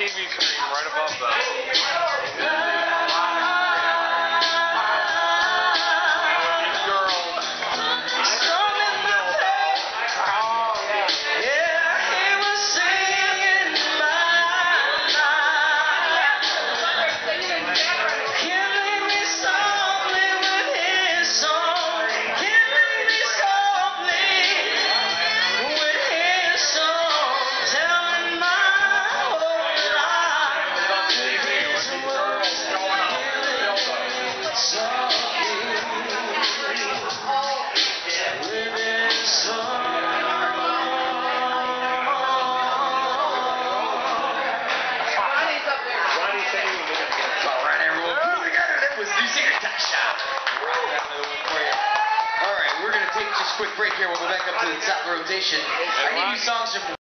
TV screen right above them. Quick break here. We'll go back up to the top of rotation. I need you songs from